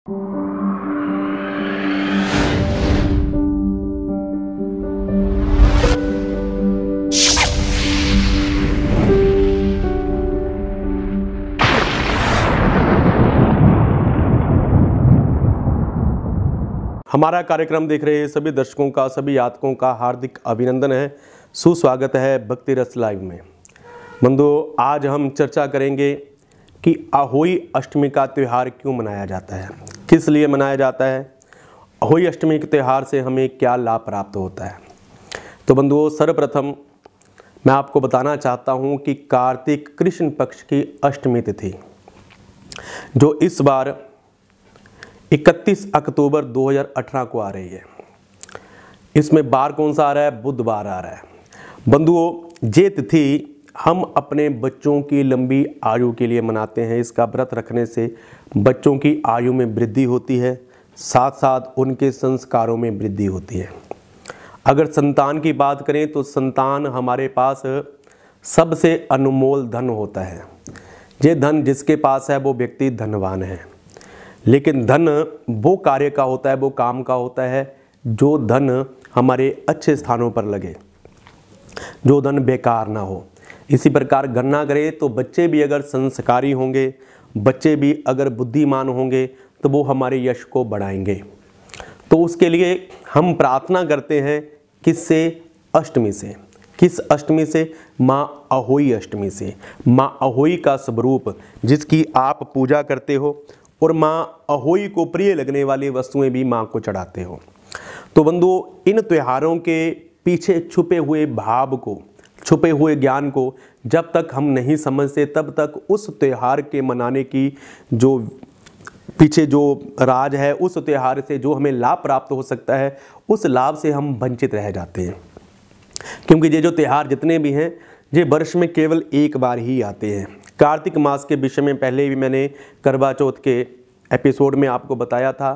हमारा कार्यक्रम देख रहे सभी दर्शकों का, सभी यातकों का हार्दिक अभिनंदन है। सुस्वागत है भक्ति रस लाइव में। बंधु, आज हम चर्चा करेंगे कि अहोई अष्टमी का त्यौहार क्यों मनाया जाता है? किस लिए मनाया जाता है? अहोई अष्टमी के त्यौहार से हमें क्या लाभ प्राप्त होता है? तो बंधुओं, सर्वप्रथम मैं आपको बताना चाहता हूँ कि कार्तिक कृष्ण पक्ष की अष्टमी तिथि, जो इस बार 31 अक्टूबर 2018 को आ रही है। इसमें बार कौन सा आ रहा है? बुधवार आ रहा है। बंधुओं जे तिथि हम अपने बच्चों की लंबी आयु के लिए मनाते हैं। इसका व्रत रखने से बच्चों की आयु में वृद्धि होती है साथ साथ उनके संस्कारों में वृद्धि होती है। अगर संतान की बात करें तो संतान हमारे पास सबसे अनमोल धन होता है। ये धन जिसके पास है वो व्यक्ति धनवान है। लेकिन धन वो कार्य का होता है, वो काम का होता है, जो धन हमारे अच्छे स्थानों पर लगे। जो धन बेकार ना हो। इसी प्रकार गणना करें तो बच्चे भी अगर संस्कारी होंगे, बच्चे भी अगर बुद्धिमान होंगे तो वो हमारे यश को बढ़ाएँगे। तो उसके लिए हम प्रार्थना करते हैं, किससे? अष्टमी से। किस अष्टमी से? माँ अहोई अष्टमी से। माँ अहोई का स्वरूप, जिसकी आप पूजा करते हो, और माँ अहोई को प्रिय लगने वाली वस्तुएँ भी माँ को चढ़ाते हो। तो बंधुओं इन त्योहारों के पीछे छुपे हुए भाव को छुपे हुए ज्ञान को जब तक हम नहीं समझते, तब तक उस त्यौहार के मनाने की जो पीछे जो राज है, उस त्यौहार से जो हमें लाभ प्राप्त हो सकता है, उस लाभ से हम वंचित रह जाते हैं। क्योंकि ये जो त्यौहार जितने भी हैं, ये वर्ष में केवल एक बार ही आते हैं। कार्तिक मास के विषय में पहले भी मैंने करवा चौथ के एपिसोड में आपको बताया था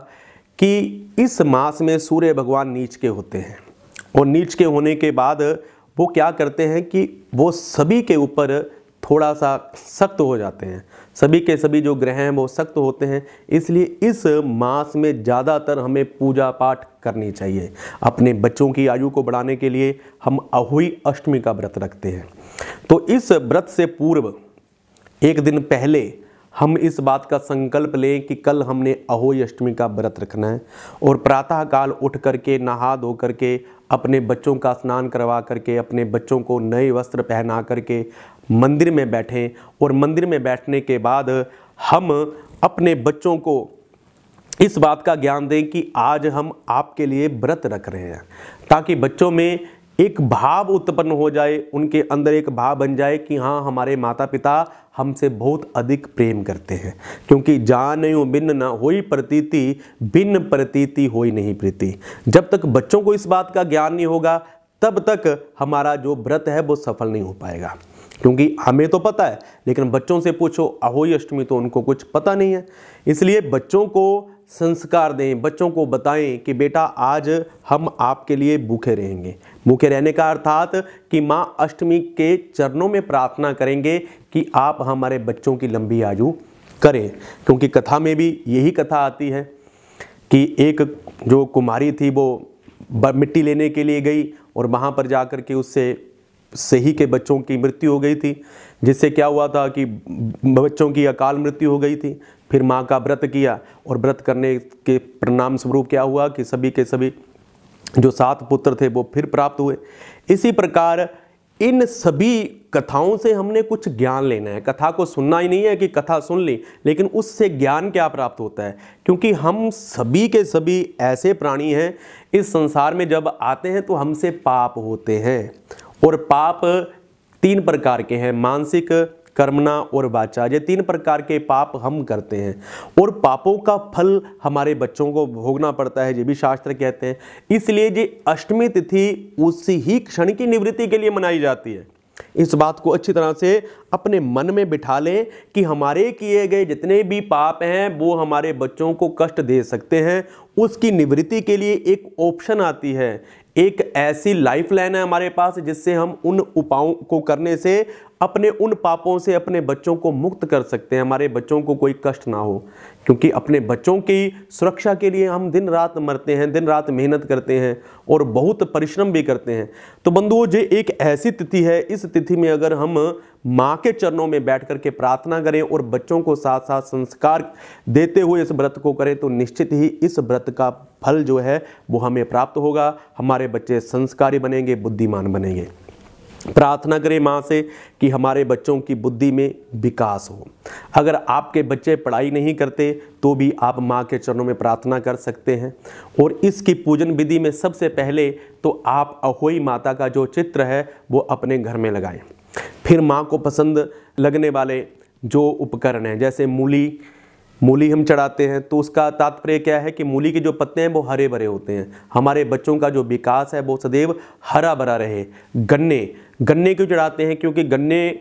कि इस मास में सूर्य भगवान नीच के होते हैं। और नीच के होने के बाद वो क्या करते हैं कि वो सभी के ऊपर थोड़ा सा सख्त हो जाते हैं। सभी के सभी जो ग्रह हैं, वो सख्त होते हैं। इसलिए इस मास में ज़्यादातर हमें पूजा पाठ करनी चाहिए। अपने बच्चों की आयु को बढ़ाने के लिए हम अहुई अष्टमी का व्रत रखते हैं। तो इस व्रत से पूर्व एक दिन पहले हम इस बात का संकल्प लें कि कल हमने अहोई अष्टमी का व्रत रखना है और प्रातः काल उठ करके, नहा धो करके, अपने बच्चों का स्नान करवा करके, अपने बच्चों को नए वस्त्र पहना करके मंदिर में बैठें और मंदिर में बैठने के बाद हम अपने बच्चों को इस बात का ज्ञान दें कि आज हम आपके लिए व्रत रख रहे हैं ताकि बच्चों में एक भाव उत्पन्न हो जाए, उनके अंदर एक भाव बन जाए कि हाँ हमारे माता पिता हमसे बहुत अधिक प्रेम करते हैं। क्योंकि जान बिन ना हो प्रतीति, बिन प्रतीति हो नहीं प्रीति। जब तक बच्चों को इस बात का ज्ञान नहीं होगा, तब तक हमारा जो व्रत है, वो सफल नहीं हो पाएगा। क्योंकि हमें तो पता है, लेकिन बच्चों से पूछो अहोई अष्टमी तो उनको कुछ पता नहीं है। इसलिए बच्चों को संस्कार दें, बच्चों को बताएँ कि बेटा आज हम आपके लिए भूखे रहेंगे। भूखे रहने का अर्थात कि माँ अष्टमी के चरणों में प्रार्थना करेंगे कि आप हमारे बच्चों की लंबी आयु करें। क्योंकि कथा में भी यही कथा आती है कि एक जो कुमारी थी, वो मिट्टी लेने के लिए गई और वहाँ पर जा कर के उससे सही के बच्चों की मृत्यु हो गई थी, जिससे क्या हुआ था कि बच्चों की अकाल मृत्यु हो गई थी। फिर माँ का व्रत किया और व्रत करने के परिणाम स्वरूप क्या हुआ कि सभी के सभी जो सात पुत्र थे वो फिर प्राप्त हुए। इसी प्रकार इन सभी कथाओं से हमने कुछ ज्ञान लेना है। कथा को सुनना ही नहीं है कि कथा सुन ली, लेकिन उससे ज्ञान क्या प्राप्त होता है? क्योंकि हम सभी के सभी ऐसे प्राणी हैं, इस संसार में जब आते हैं तो हमसे पाप होते हैं। और पाप तीन प्रकार के हैं, मानसिक कर्मना और वाचा। ये तीन प्रकार के पाप हम करते हैं और पापों का फल हमारे बच्चों को भोगना पड़ता है, ये भी शास्त्र कहते हैं। इसलिए ये अष्टमी तिथि उसी ही क्षण की निवृत्ति के लिए मनाई जाती है। इस बात को अच्छी तरह से अपने मन में बिठा लें कि हमारे किए गए जितने भी पाप हैं, वो हमारे बच्चों को कष्ट दे सकते हैं। उसकी निवृत्ति के लिए एक ऑप्शन आती है एक ऐसी लाइफ लाइन है हमारे पास जिससे हम उन उपायों को करने से, अपने उन पापों से अपने बच्चों को मुक्त कर सकते हैं। हमारे बच्चों को कोई कष्ट ना हो, क्योंकि अपने बच्चों की सुरक्षा के लिए हम दिन रात मरते हैं, दिन रात मेहनत करते हैं और बहुत परिश्रम भी करते हैं। तो बंधुओं, ये एक ऐसी तिथि है। इस तिथि में अगर हम माँ के चरणों में बैठ करके प्रार्थना करें और बच्चों को साथ साथ संस्कार देते हुए इस व्रत को करें तो निश्चित ही इस व्रत का फल जो है, वो हमें प्राप्त होगा। हमारे बच्चे संस्कारी बनेंगे, बुद्धिमान बनेंगे। प्रार्थना करें माँ से कि हमारे बच्चों की बुद्धि में विकास हो। अगर आपके बच्चे पढ़ाई नहीं करते तो भी आप माँ के चरणों में प्रार्थना कर सकते हैं। और इसकी पूजन विधि में सबसे पहले तो आप अहोई माता का जो चित्र है, वो अपने घर में लगाएँ। फिर माँ को पसंद लगने वाले जो उपकरण हैं, जैसे मूली मूली हम चढ़ाते हैं तो उसका तात्पर्य क्या है कि मूली के जो पत्ते हैं वो हरे भरे होते हैं। हमारे बच्चों का जो विकास है वो सदैव हरा भरा रहे। गन्ने गन्ने क्यों चढ़ाते हैं? क्योंकि गन्ने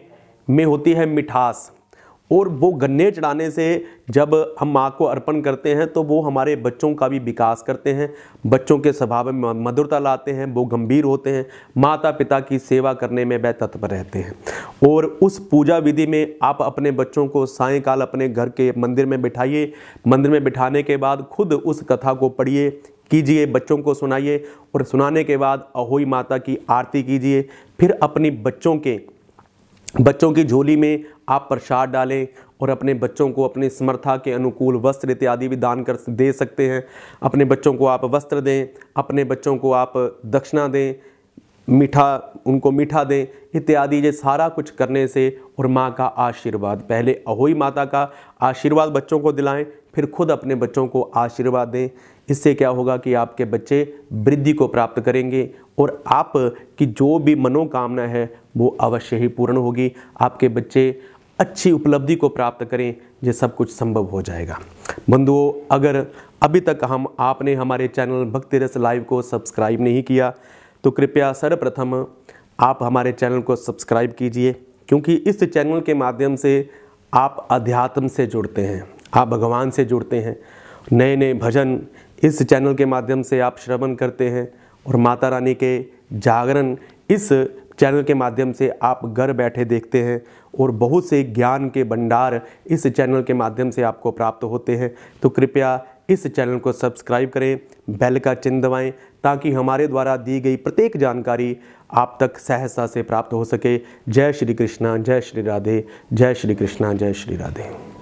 में होती है मिठास। और वो गन्ने चढ़ाने से जब हम माँ को अर्पण करते हैं तो वो हमारे बच्चों का भी विकास करते हैं, बच्चों के स्वभाव में मधुरता लाते हैं, वो गंभीर होते हैं माता पिता की सेवा करने में वह तत्पर रहते हैं। और उस पूजा विधि में आप अपने बच्चों को सायकाल अपने घर के मंदिर में बिठाइए, मंदिर में बिठाने के बाद खुद उस कथा को पढ़िए, कीजिए, बच्चों को सुनाइए, और सुनाने के बाद अहोई माता की आरती कीजिए, फिर अपनी बच्चों के बच्चों की झोली में आप प्रसाद डालें और अपने बच्चों को अपनी समर्था के अनुकूल वस्त्र इत्यादि भी दान कर दे सकते हैं। अपने बच्चों को आप वस्त्र दें, अपने बच्चों को आप दक्षिणा दें मीठा, उनको मीठा दें, इत्यादि, ये सारा कुछ करने से और माँ का आशीर्वाद। पहले अहोई माता का आशीर्वाद बच्चों को दिलाएँ, फिर खुद अपने बच्चों को आशीर्वाद दें। इससे क्या होगा कि आपके बच्चे वृद्धि को प्राप्त करेंगे और आप की जो भी मनोकामना है, वो अवश्य ही पूर्ण होगी। आपके बच्चे अच्छी उपलब्धि को प्राप्त करें, ये सब कुछ संभव हो जाएगा। बंधुओं, अगर अभी तक हम, आपने हमारे चैनल भक्ति रस लाइव को सब्सक्राइब नहीं किया तो कृपया सर्वप्रथम आप हमारे चैनल को सब्सक्राइब कीजिए, क्योंकि इस चैनल के माध्यम से आप अध्यात्म से जुड़ते हैं, आप भगवान से जुड़ते हैं। नए नए भजन इस चैनल के माध्यम से आप श्रवण करते हैं और माता रानी के जागरण इस चैनल के माध्यम से आप घर बैठे देखते हैं और बहुत से ज्ञान के भंडार इस चैनल के माध्यम से आपको प्राप्त होते हैं। तो कृपया इस चैनल को सब्सक्राइब करें, बेल का चिन्ह दबाएँ ताकि हमारे द्वारा दी गई प्रत्येक जानकारी आप तक सहजता से प्राप्त हो सके। जय श्री कृष्णा, जय श्री राधे, जय श्री कृष्णा, जय श्री राधे।